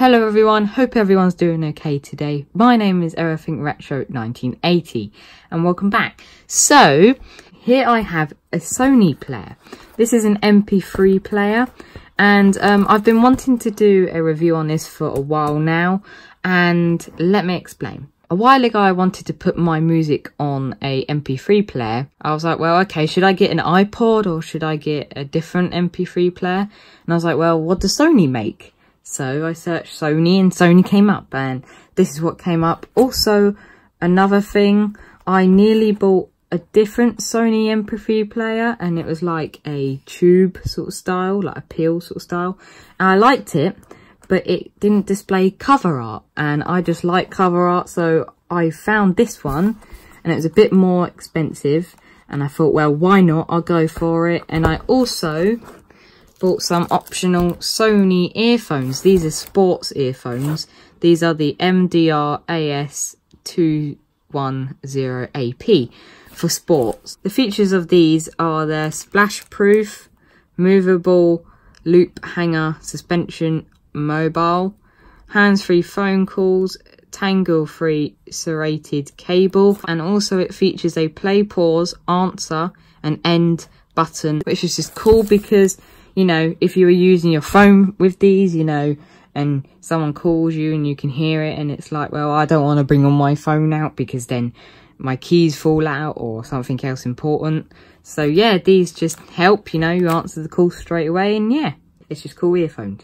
Hello everyone, hope everyone's doing okay today. My name is Everything Retro 1980 and welcome back. So, here I have a Sony player. This is an MP3 player and um, I've been wanting to do a review on this for a while now and let me explain. A while ago I wanted to put my music on a MP3 player. I was like, well, okay, should I get an iPod or should I get a different MP3 player? And I was like, well, what does Sony make? So I searched Sony and Sony came up and this is what came up. Also, another thing, I nearly bought a different Sony MP3 player and it was like a tube sort of style, like a peel sort of style. And I liked it, but it didn't display cover art and I just like cover art. So I found this one and it was a bit more expensive and I thought, well, why not? I'll go for it. And I also bought some optional Sony earphones. These are sports earphones. These are the MDR AS210AP for sports. The features of these are their splash proof, movable loop hanger suspension mobile, hands-free phone calls, tangle-free serrated cable, and also it features a play, pause, answer, and end button, which is just cool because you know, if you were using your phone with these, you know, and someone calls you and you can hear it and it's like, well, I don't want to bring on my phone out because then my keys fall out or something else important. So yeah, these just help, you know, you answer the call straight away and yeah, it's just cool earphones.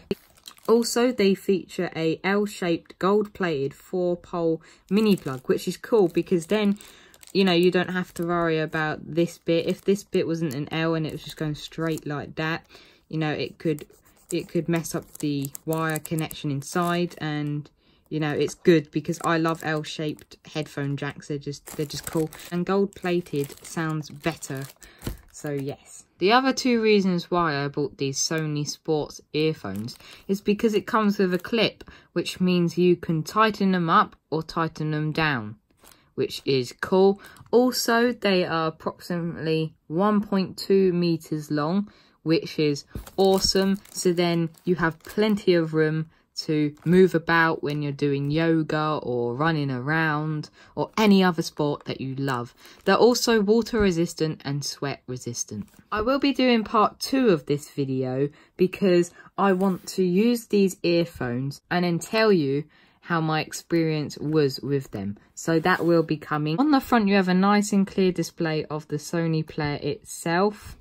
Also, they feature a L-shaped gold-plated four-pole mini plug, which is cool because then you know, you don't have to worry about this bit. If this bit wasn't an L and it was just going straight like that, you know it could it could mess up the wire connection inside and you know it's good because i love l-shaped headphone jacks. They're just they're just cool. And gold plated sounds better. So yes. The other two reasons why i bought these sony sports earphones is because it comes with a clip which means you can tighten them up or tighten them down which is cool. Also they are approximately 1.2 meters long which is awesome. So then you have plenty of room to move about when you're doing yoga or running around or any other sport that you love. They're also water resistant and sweat resistant. I will be doing part two of this video because I want to use these earphones and then tell you how my experience was with them. So that will be coming. On the front you have a nice and clear display of the Sony player itself.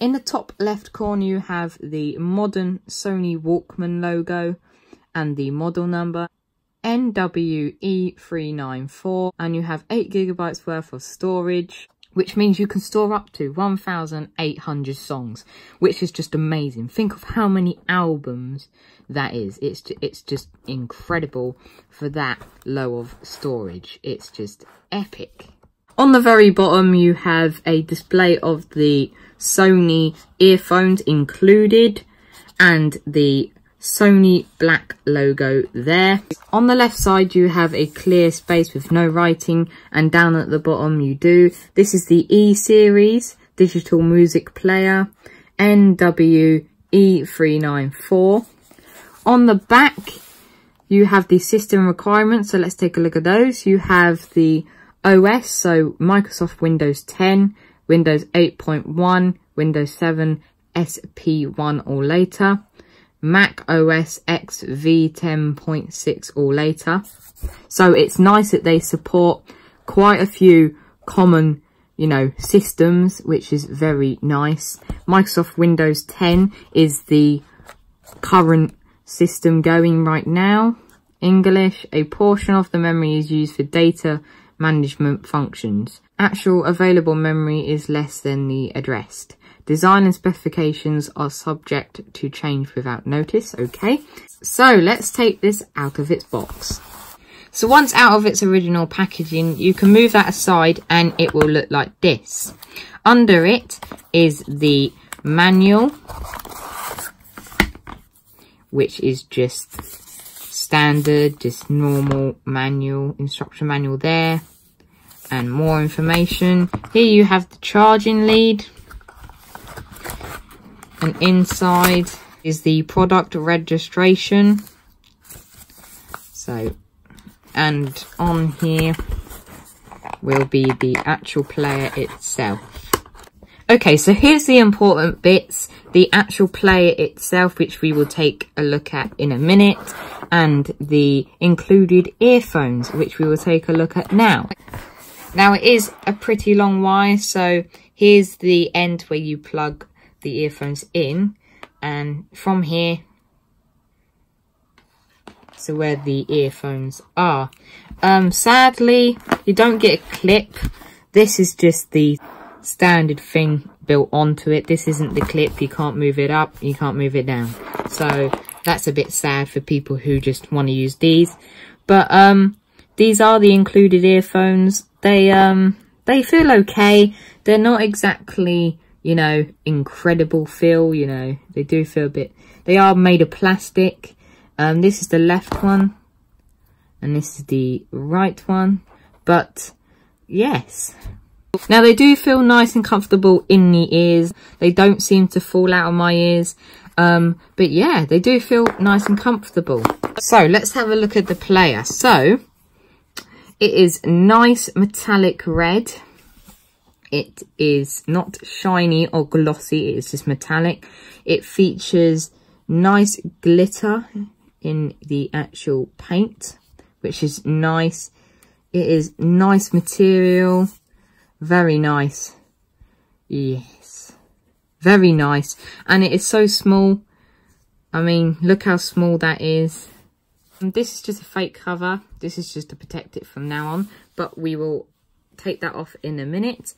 In the top left corner, you have the modern Sony Walkman logo and the model number NWE394 and you have 8 gigabytes worth of storage which means you can store up to 1,800 songs, which is just amazing. Think of how many albums that is. It's it's just incredible for that low of storage. It's just epic. On the very bottom, you have a display of the Sony earphones included and the Sony black logo there. On the left side you have a clear space with no writing and down at the bottom you do. This is the E series digital music player NWE394. On the back you have the system requirements so let's take a look at those. You have the OS so Microsoft Windows 10 Windows 8.1, Windows 7, SP1 or later, Mac OS X V10.6 or later. So it's nice that they support quite a few common, you know, systems, which is very nice. Microsoft Windows 10 is the current system going right now. English, a portion of the memory is used for data management functions. Actual available memory is less than the addressed. Design and specifications are subject to change without notice. Okay, so let's take this out of its box. So once out of its original packaging, you can move that aside and it will look like this. Under it is the manual, which is just standard, just normal manual, instruction manual there. And more information. Here you have the charging lead. And inside is the product registration. So, and on here will be the actual player itself. Okay, so here's the important bits. The actual player itself, which we will take a look at in a minute, and the included earphones, which we will take a look at now. Now it is a pretty long wire, so here's the end where you plug the earphones in, and from here to where the earphones are. Um, sadly, you don't get a clip. This is just the standard thing built onto it. This isn't the clip. You can't move it up. You can't move it down. So that's a bit sad for people who just want to use these. But um, these are the included earphones. They um they feel okay. They're not exactly you know incredible feel. You know they do feel a bit. They are made of plastic. Um, this is the left one, and this is the right one. But yes, now they do feel nice and comfortable in the ears. They don't seem to fall out of my ears. Um, but yeah, they do feel nice and comfortable. So let's have a look at the player. So it is nice metallic red. It is not shiny or glossy. It's just metallic. It features nice glitter in the actual paint, which is nice. It is nice material. Very nice. Yes. Very nice. And it is so small. I mean, look how small that is. And this is just a fake cover. This is just to protect it from now on. But we will take that off in a minute.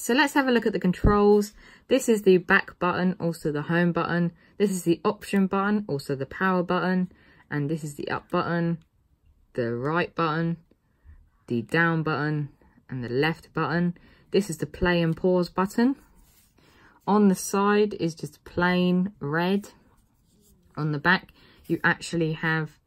So let's have a look at the controls. This is the back button, also the home button. This is the option button, also the power button. And this is the up button, the right button, the down button, and the left button. This is the play and pause button. On the side is just plain red. On the back, you actually have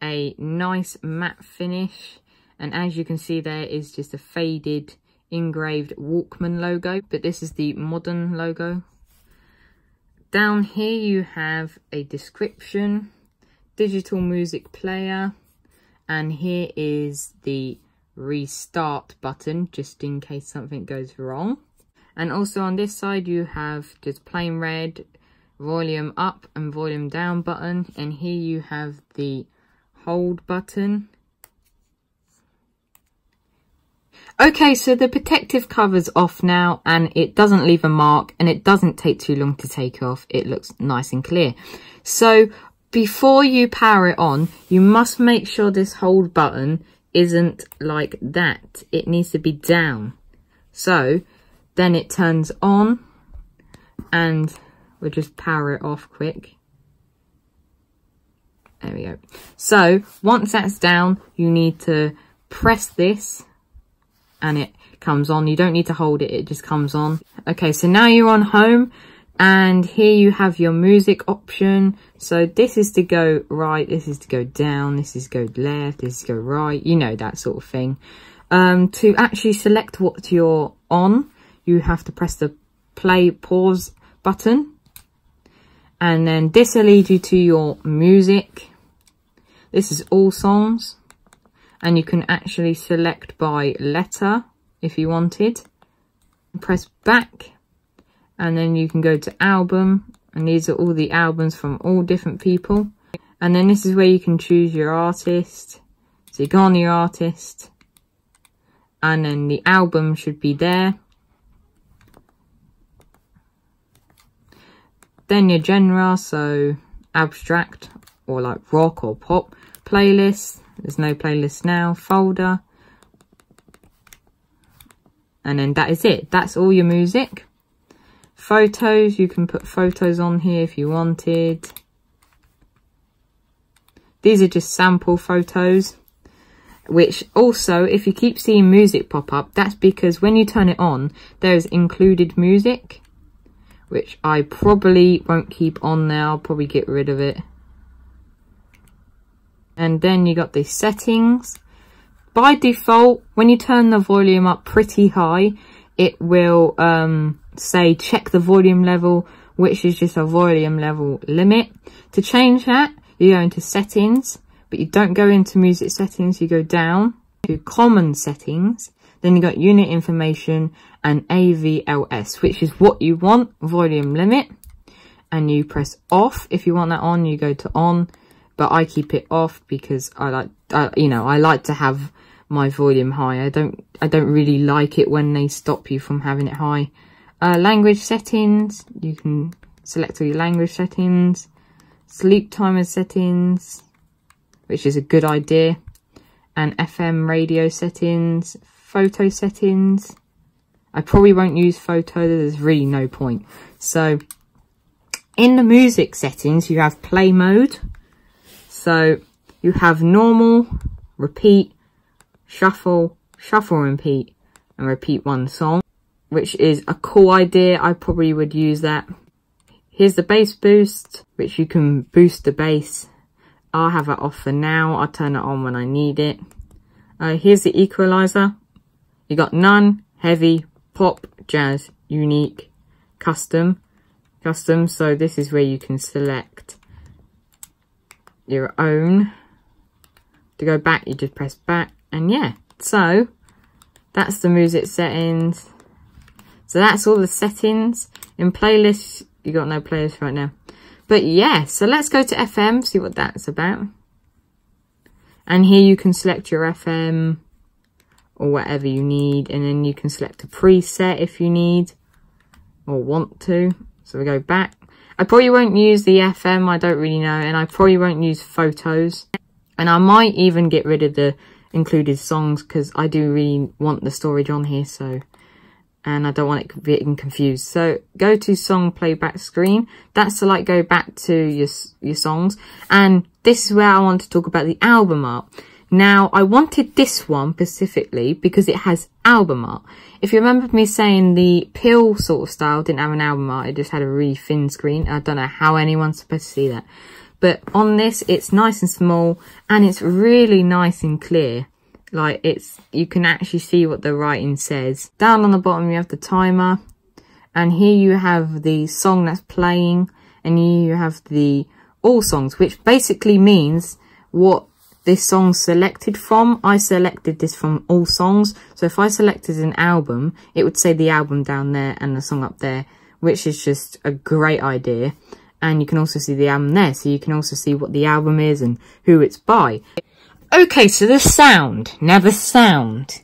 a nice matte finish. And as you can see, there is just a faded engraved Walkman logo, but this is the modern logo. Down here, you have a description, digital music player, and here is the restart button just in case something goes wrong. And also on this side you have just plain red volume up and volume down button and here you have the hold button. Okay, so the protective cover's off now and it doesn't leave a mark and it doesn't take too long to take off. It looks nice and clear. So before you power it on, you must make sure this hold button isn't like that. It needs to be down. So then it turns on and we'll just power it off quick. There we go. So once that's down, you need to press this and it comes on. You don't need to hold it, it just comes on. Okay, so now you're on home and here you have your music option so this is to go right this is to go down this is go left this is go right you know that sort of thing um, to actually select what you're on you have to press the play pause button and then this will lead you to your music this is all songs and you can actually select by letter if you wanted. Press back and then you can go to album and these are all the albums from all different people. And then this is where you can choose your artist. So you go on your artist and then the album should be there. Then your genre so abstract or like rock or pop playlist there's no playlist now folder and then that is it that's all your music Photos, you can put photos on here if you wanted. These are just sample photos. which also, if you keep seeing music pop up, that's because when you turn it on, there's included music, which I probably won't keep on. I'll probably get rid of it. And then you got the settings. By default, when you turn the volume up pretty high, it will um, say check the volume level, which is just a volume level limit. To change that, you go into settings, but you don't go into music settings, you go down to common settings. Then you got unit information and AVLS, which is what you want, volume limit. And you press off. If you want that on, you go to on. But I keep it off because I like, uh, you know, I like to have my volume high. I don't, I don't really like it when they stop you from having it high. Uh, language settings, you can select all your language settings. Sleep timer settings, which is a good idea. And FM radio settings, photo settings. I probably won't use photo, there's really no point. So, in the music settings, you have play mode. So, you have normal, repeat, shuffle, shuffle repeat, and repeat one song, which is a cool idea. I probably would use that. Here's the bass boost, which you can boost the bass. I'll have it off for now. I'll turn it on when I need it. Uh, here's the equalizer. You got none, heavy, pop, jazz, unique, custom, custom. So this is where you can select your own. To go back, you just press back and yeah. So that's the music settings. So that's all the settings. In playlists, you got no playlist right now. But yeah, so let's go to FM, see what that's about. And here you can select your FM or whatever you need. And then you can select a preset if you need or want to. So we go back. I probably won't use the FM, I don't really know. And I probably won't use photos. And I might even get rid of the included songs because I do really want the storage on here. So and I don't want it getting confused. So go to song playback screen. That's to like go back to your, your songs. And this is where I want to talk about the album art. Now, I wanted this one specifically because it has album art. If you remember me saying the pill sort of style didn't have an album art, it just had a really thin screen. I don't know how anyone's supposed to see that. But on this, it's nice and small and it's really nice and clear. Like it's, you can actually see what the writing says. Down on the bottom you have the timer. And here you have the song that's playing. And here you have the all songs, which basically means what this song selected from. I selected this from all songs. So if I selected an album, it would say the album down there and the song up there, which is just a great idea. And you can also see the album there. So you can also see what the album is and who it's by. Okay, so the sound. Now the sound.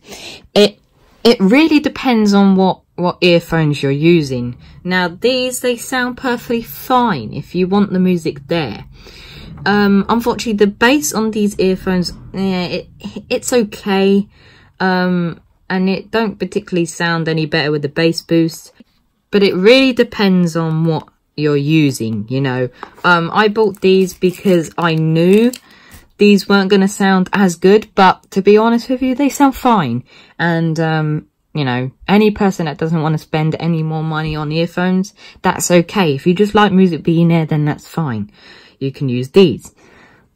It it really depends on what what earphones you're using. Now these they sound perfectly fine if you want the music there. Um, unfortunately, the bass on these earphones, yeah, it it's okay, um, and it don't particularly sound any better with the bass boost. But it really depends on what you're using. You know, um, I bought these because I knew these weren't going to sound as good, but to be honest with you, they sound fine. And, um, you know, any person that doesn't want to spend any more money on earphones, that's okay. If you just like music being there, then that's fine. You can use these.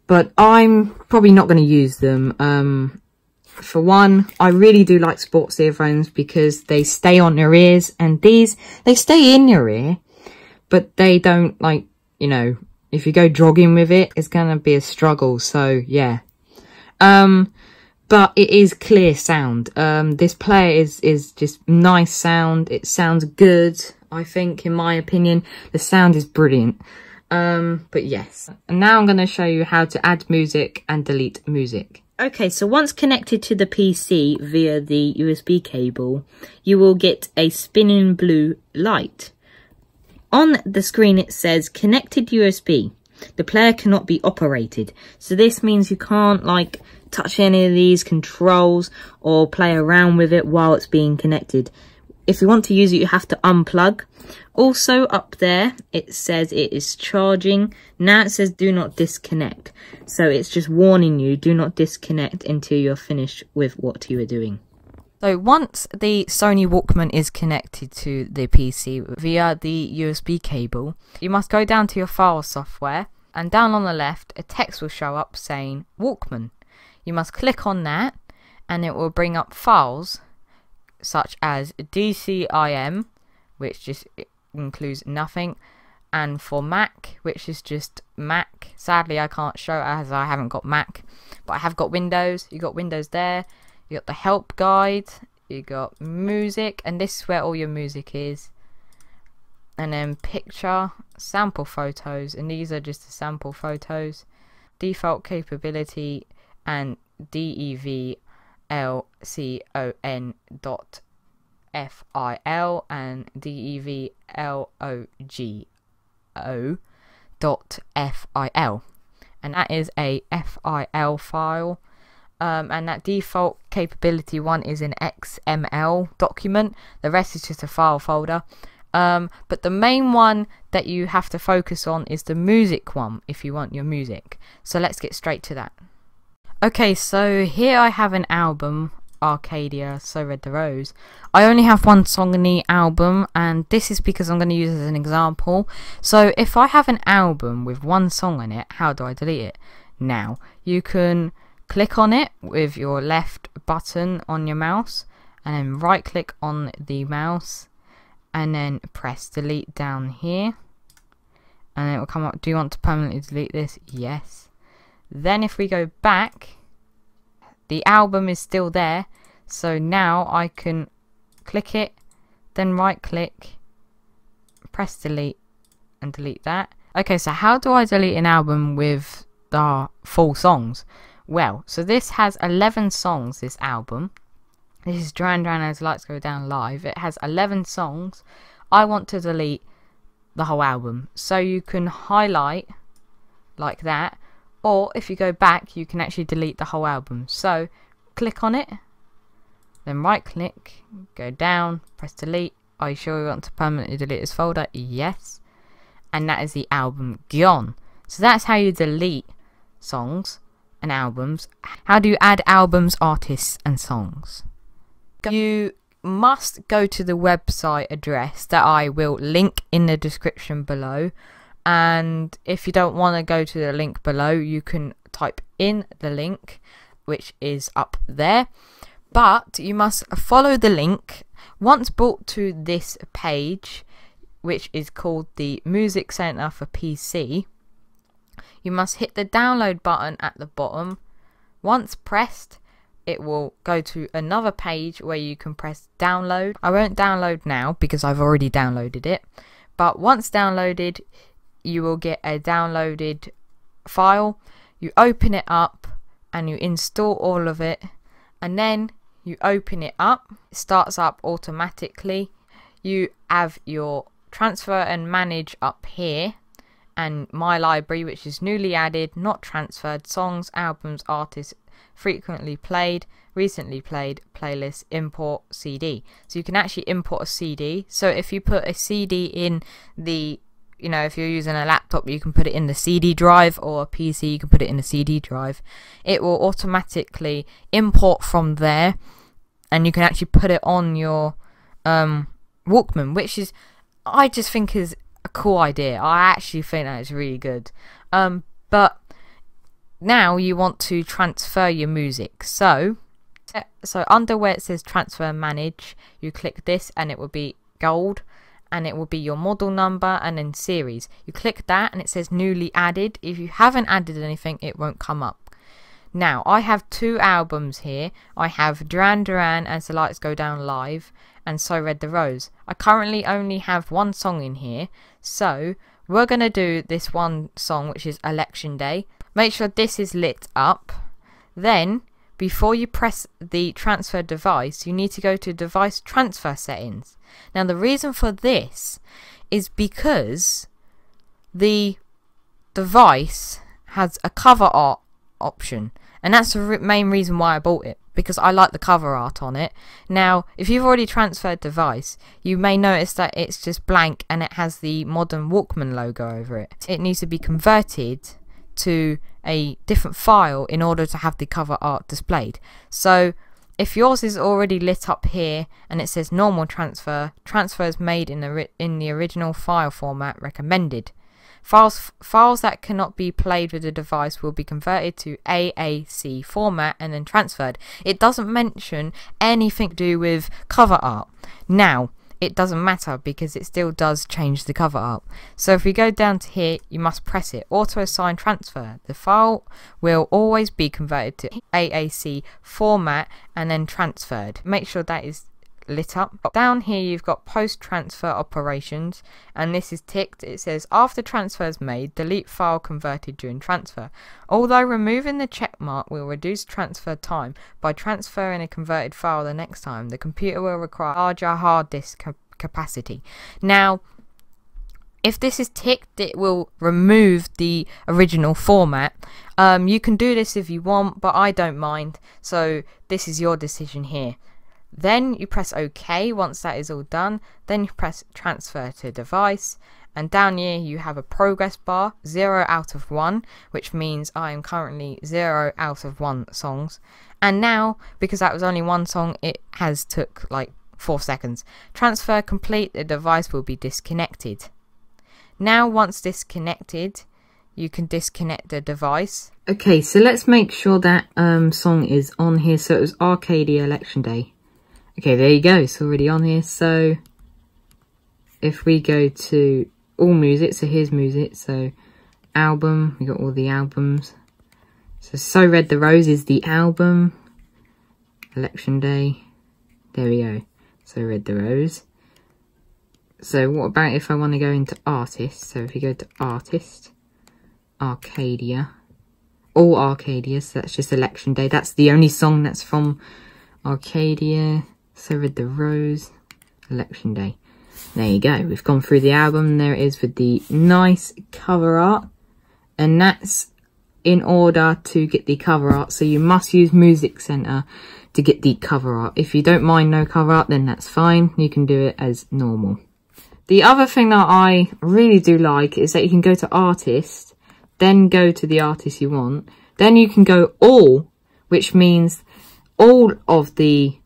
But I'm probably not going to use them. Um, for one, I really do like sports earphones because they stay on your ears and these, they stay in your ear, but they don't like, you know, if you go jogging with it, it's going to be a struggle. So, yeah. Um, but it is clear sound. Um, this player is, is just nice sound. It sounds good, I think, in my opinion. The sound is brilliant. Um, but yes. And now I'm going to show you how to add music and delete music. Okay, so once connected to the PC via the USB cable, you will get a spinning blue light. On the screen it says connected USB. The player cannot be operated. So this means you can't like touch any of these controls or play around with it while it's being connected. If you want to use it, you have to unplug. Also up there, it says it is charging. Now it says do not disconnect. So it's just warning you, do not disconnect until you're finished with what you are doing. So once the Sony Walkman is connected to the PC via the USB cable, you must go down to your file software and down on the left a text will show up saying Walkman. You must click on that and it will bring up files such as DCIM, which just includes nothing, and for Mac, which is just Mac. Sadly, I can't show as I haven't got Mac, but I have got Windows. You got Windows there. You got the help guide. You got music, and this is where all your music is. And then picture, sample photos, and these are just the sample photos. Default capability and DEV LCON dot FIL and DEVLOGO dot FIL. And that is a FIL file. Um, and that default capability one is an XML document. The rest is just a file folder. Um, but the main one that you have to focus on is the music one if you want your music. So let's get straight to that. Okay, so here I have an album, Arcadia, So Red the Rose. I only have one song in the album, and this is because I'm going to use it as an example. So if I have an album with one song in it, how do I delete it? Now, you can click on it with your left button on your mouse, and then right click on the mouse, and then press delete down here. And it will come up, do you want to permanently delete this? Yes. Then if we go back, the album is still there. So now I can click it, then right click, press delete, and delete that. Okay, so how do I delete an album with the full songs? Well, so this has 11 songs, this album. This is Duran Duran as Lights Go Down Live. It has 11 songs. I want to delete the whole album. So you can highlight like that or if you go back, you can actually delete the whole album. So click on it, then right click, go down, press delete. Are you sure you want to permanently delete this folder? Yes. And that is the album gone. So that's how you delete songs and albums. How do you add albums, artists, and songs? You must go to the website address that I will link in the description below and if you don't want to go to the link below you can type in the link which is up there. But you must follow the link. Once brought to this page which is called the music center for pc you must hit the download button at the bottom. Once pressed it will go to another page where you can press download. I won't download now because i've already downloaded it. But once downloaded you will get a downloaded file. You open it up and you install all of it, and then you open it up. It starts up automatically. You have your transfer and manage up here, and my library, which is newly added, not transferred songs, albums, artists, frequently played, recently played, playlist, import CD. So you can actually import a CD. So if you put a CD in the you know, if you're using a laptop, you can put it in the CD drive, or a PC, you can put it in the CD drive. It will automatically import from there, and you can actually put it on your um, Walkman, which is, I just think is a cool idea. I actually think that is really good. Um, but now you want to transfer your music, so so under where it says transfer manage, you click this, and it will be gold and it will be your model number and then series. You click that and it says newly added. If you haven't added anything, it won't come up. Now, I have two albums here. I have Duran Duran As the Lights Go Down Live and So Red the Rose. I currently only have one song in here, so we're going to do this one song, which is Election Day. Make sure this is lit up. Then, before you press the transfer device, you need to go to device transfer settings. Now, the reason for this is because the device has a cover art option And that's the main reason why I bought it because I like the cover art on it. Now, if you've already transferred device, you may notice that it's just blank and it has the modern Walkman logo over it. It needs to be converted to a different file in order to have the cover art displayed. So, if yours is already lit up here and it says normal transfer, transfers made in the in the original file format recommended. Files files that cannot be played with the device will be converted to AAC format and then transferred. It doesn't mention anything to do with cover art. Now, it doesn't matter because it still does change the cover art. So if we go down to here, you must press it. Auto assign transfer. The file will always be converted to AAC format and then transferred. Make sure that is lit up. But down here you've got post transfer operations and this is ticked. It says after transfer is made, delete file converted during transfer. Although removing the check mark will reduce transfer time by transferring a converted file the next time, the computer will require larger hard disk ca- capacity. Now, if this is ticked, it will remove the original format. Um, you can do this if you want, but I don't mind. So this is your decision here. Then you press OK once that is all done. Then you press transfer to device. And down here you have a progress bar, 0 out of 1, which means I am currently 0 out of 1 songs. And now, because that was only one song, it has took like 4 seconds. Transfer complete, the device will be disconnected. Now once disconnected, you can disconnect the device. Okay, so let's make sure that um, song is on here. So it was Arcadia Election Day. Okay, there you go. It's already on here. So if we go to all music, so here's music. So album, we got all the albums. So So Red the Rose is the album. Election Day. There we go. So Red the Rose. So what about if I want to go into artist? So if you go to artist, Arcadia, all Arcadia, so that's just election day. That's the only song that's from Arcadia. So Red the Rose, election day. There you go. We've gone through the album. There it is with the nice cover art. And that's in order to get the cover art. So you must use Music Center to get the cover art. If you don't mind no cover art, then that's fine. You can do it as normal. The other thing that I really do like is that you can go to artist, then go to the artist you want. Then you can go all, which means all of the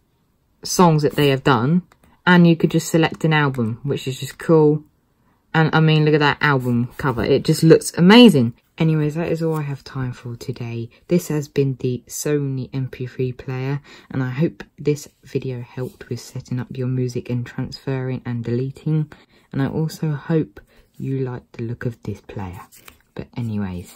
songs that they have done. And you could just select an album, which is just cool. And I mean, look at that album cover. It just looks amazing. Anyways, that is all I have time for today. This has been the Sony MP3 player, and I hope this video helped with setting up your music and transferring and deleting. And I also hope you like the look of this player. But anyways,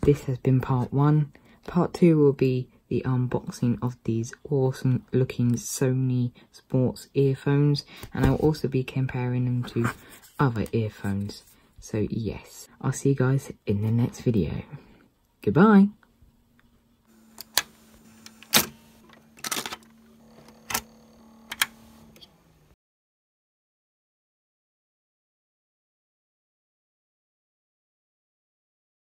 this has been part one. Part two will be the unboxing of these awesome looking Sony sports earphones, and I'll also be comparing them to other earphones. So yes, I'll see you guys in the next video. Goodbye.